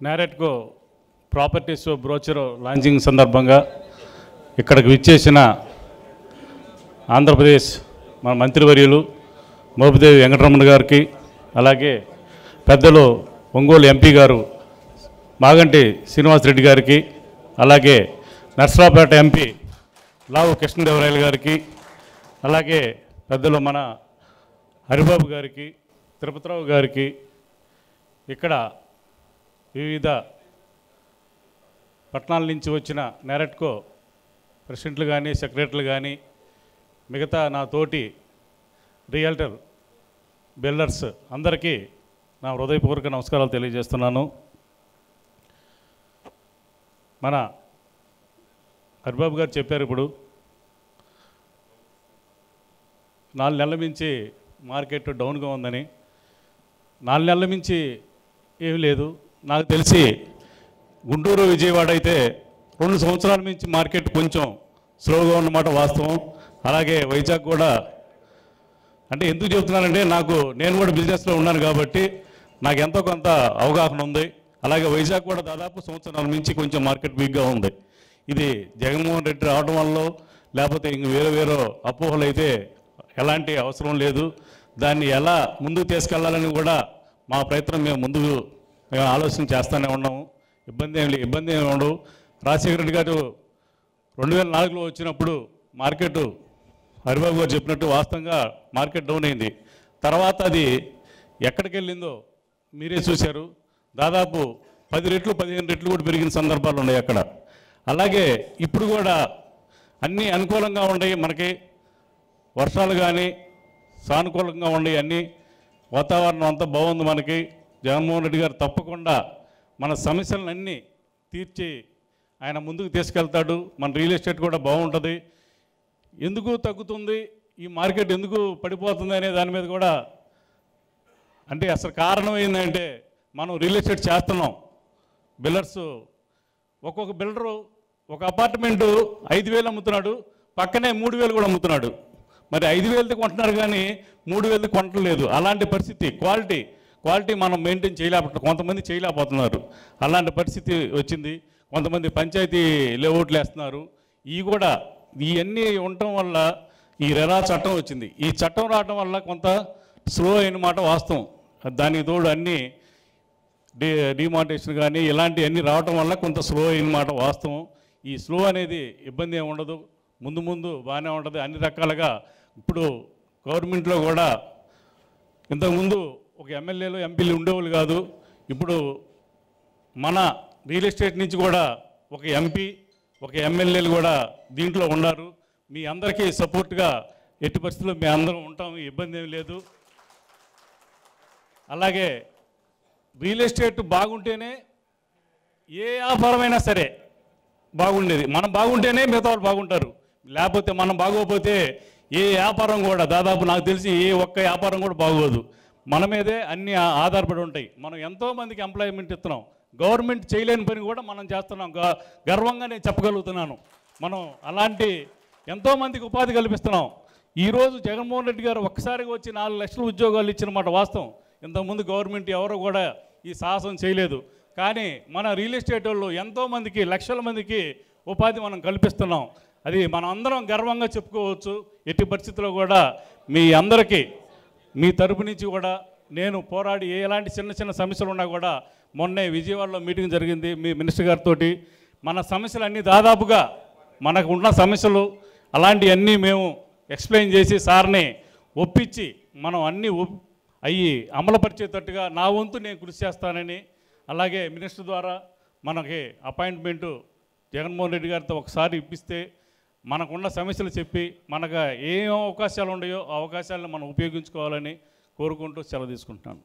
నేరెట్కో properties brochure launching సందర్భంగా ఇక్కడికి విచ్చేసిన ఆంధ్రప్రదేశ్ మన మంత్రివర్యులు మోపిదేవి వెంకటరమణ గారికి అలాగే పెద్దలు ఒంగోలు ఎంపీ గారు మాగంటి శ్రీనివాసరెడ్డి గారికి అలాగే నర్సరాపేట ఎంపీ లావు కృష్ణదేవరాయలు గారికి అలాగే పెద్దలు మన హరిబాబు గారికి తిరుపతిరావు గారికి ఇక్కడ వివిధ పట్టణాల నుంచి వచ్చిన నేరెట్కో ప్రెసిడెంట్లు కానీ సెక్రటరీలు కానీ మిగతా నా తోటి రియల్టర్ బిల్డర్స్ అందరికీ నా హృదయపూర్వక నమస్కారాలు తెలియజేస్తున్నాను. మన హరిబాబు గారు చెప్పారు ఇప్పుడు నాలుగు నెలల మించి మార్కెట్ డౌన్గా ఉందని నాలుగు నెలల మించి ఏమీ లేదు. నాకు తెలిసి గుంటూరు విజయవాడ అయితే రెండు సంవత్సరాల నుంచి మార్కెట్ కొంచెం స్లోగా ఉన్నమాట వాస్తవం. అలాగే వైజాగ్ కూడా అంటే ఎందుకు చెప్తున్నానంటే నాకు నేను కూడా బిజినెస్లో ఉన్నాను కాబట్టి నాకు ఎంతో కొంత అవగాహన ఉంది. అలాగే వైజాగ్ కూడా దాదాపు సంవత్సరాల నుంచి కొంచెం మార్కెట్ వీక్గా ఉంది. ఇది జగన్మోహన్ రెడ్డి రావడం వల్ల లేకపోతే ఇంక వేరే వేరే అపోహలు అయితే ఎలాంటి అవసరం లేదు. దాన్ని ఎలా ముందుకు తీసుకెళ్ళాలని కూడా మా ప్రయత్నం మేము ముందుకు మేము ఆలోచన చేస్తూనే ఉన్నాము ఇబ్బంది ఏమి ఇబ్బంది ఏమి ఉండవు. రాజశేఖర రెడ్డి గారు రెండు వేల నాలుగులో వచ్చినప్పుడు మార్కెట్ హరిబాబు గారు చెప్పినట్టు వాస్తవంగా మార్కెట్ డౌన్ అయింది. తర్వాత అది ఎక్కడికి వెళ్ళిందో మీరే చూశారు. దాదాపు పది రెట్లు పదిహేను రెట్లు కూడా పెరిగిన సందర్భాలు ఉన్నాయి అక్కడ. అలాగే ఇప్పుడు కూడా అన్నీ అనుకూలంగా ఉన్నాయి మనకి. వర్షాలు కానీ సానుకూలంగా ఉన్నాయి అన్నీ. వాతావరణం అంతా బాగుంది మనకి. జగన్మోహన్ రెడ్డి గారు తప్పకుండా మన సమస్యలన్నీ తీర్చి ఆయన ముందుకు తీసుకెళ్తాడు. మన రియల్ ఎస్టేట్ కూడా బాగుంటుంది. ఎందుకు తగ్గుతుంది? ఈ మార్కెట్ ఎందుకు పడిపోతుంది అనే దాని మీద కూడా అంటే అసలు కారణం ఏంటంటే మనం రియల్ ఎస్టేట్ చేస్తున్నాం. బిల్డర్స్ ఒక్కొక్క బిల్డరు ఒక అపార్ట్మెంటు ఐదు వేలు అమ్ముతున్నాడు. పక్కనే మూడు వేలు కూడా అమ్ముతున్నాడు. మరి ఐదు వేలది కొంటున్నారు కానీ మూడు వేలది కొనట్లేదు అలాంటి పరిస్థితి క్వాలిటీ క్వాలిటీ మనం మెయింటైన్ చేయలేకపోతున్నాం కొంతమంది చేయలేకపోతున్నారు. అలాంటి పరిస్థితి వచ్చింది. కొంతమంది పంచాయతీ లేఅవుట్లు వేస్తున్నారు. ఇవి కూడా ఇవన్నీ ఉండటం వల్ల ఈ రెరా చట్టం వచ్చింది. ఈ చట్టం రావడం వల్ల కొంత స్లో అయిన మాట వాస్తవం. దానికి తోడు అన్నీ డి డిమానిటేషన్ కానీ ఇలాంటివన్నీ రావటం వల్ల కొంత స్లో అయిన మాట వాస్తవం. ఈ స్లో అనేది ఇబ్బంది ఏమి ఉండదు. ముందు ముందు బాగానే ఉంటుంది. అన్ని రకాలుగా ఇప్పుడు గవర్నమెంట్లో కూడా ఇంతకుముందు ఒక ఎమ్మెల్యేలు ఎంపీలు ఉండేవాళ్ళు కాదు. ఇప్పుడు మన రియల్ ఎస్టేట్ నుంచి కూడా ఒక ఎంపీ ఒక ఎమ్మెల్యేలు కూడా దీంట్లో ఉన్నారు. మీ అందరికీ సపోర్ట్గా ఎట్టి పరిస్థితుల్లో మీ అందరం ఉంటాం ఇబ్బంది ఏమి లేదు. అలాగే రియల్ ఎస్టేట్ బాగుంటేనే ఏ వ్యాపారమైనా సరే బాగుండేది. మనం బాగుంటేనే మిగతా వాళ్ళు బాగుంటారు. లేకపోతే మనం బాగోకపోతే ఏ వ్యాపారం కూడా దాదాపు నాకు తెలిసి ఏ ఒక్క వ్యాపారం కూడా బాగోదు. మన మీదే అన్ని ఆధారపడి ఉంటాయి. మనం ఎంతోమందికి ఎంప్లాయ్మెంట్ ఇస్తున్నాం. గవర్నమెంట్ చేయలేని పని కూడా మనం చేస్తున్నాం. గర్వంగా నేను చెప్పగలుగుతున్నాను. మనం అలాంటి ఎంతోమందికి ఉపాధి కల్పిస్తున్నాం. ఈరోజు జగన్మోహన్ రెడ్డి గారు ఒక్కసారిగా వచ్చి నాలుగు లక్షల ఉద్యోగాలు ఇచ్చిన మాట వాస్తవం. ఇంతకుముందు గవర్నమెంట్ ఎవరు కూడా ఈ సాహసం చేయలేదు. కానీ మన రియల్ ఎస్టేట్ వాళ్ళు ఎంతోమందికి లక్షల మందికి ఉపాధి మనం కల్పిస్తున్నాం. అది మనం అందరం గర్వంగా చెప్పుకోవచ్చు. ఎట్టి పరిస్థితుల్లో కూడా మీ అందరికీ మీ తరపు నుంచి కూడా నేను పోరాడి ఏ ఎలాంటి చిన్న చిన్న సమస్యలు ఉన్నా కూడా మొన్నే విజయవాడలో మీటింగ్ జరిగింది మీ మినిస్టర్ గారితో మన సమస్యలన్నీ దాదాపుగా మనకు ఉన్న సమస్యలు అలాంటివన్నీ మేము ఎక్స్ప్లెయిన్ చేసి సార్ని ఒప్పించి మనం అన్నీ ఒప్ అయ్యి అమలుపరిచేటట్టుగా నా వంతు నేను కృషి చేస్తానని అలాగే మినిస్టర్ ద్వారా మనకి అపాయింట్మెంటు జగన్మోహన్ రెడ్డి గారితో ఒకసారి ఇప్పిస్తే మనకున్న సమస్యలు చెప్పి మనకు ఏం అవకాశాలు ఉన్నాయో ఆ అవకాశాలను మనం ఉపయోగించుకోవాలని కోరుకుంటూ సెలవు తీసుకుంటున్నాను.